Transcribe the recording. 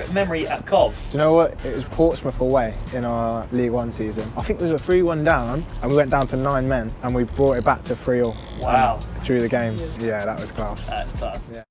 favourite memory at Cov? Do you know what? It was Portsmouth away in our League One season. I think there was a 3 1 down, and we went down to nine men, and we brought it back to 3 all. Wow. Drew the game. Yeah, that was class. That's class. Yeah.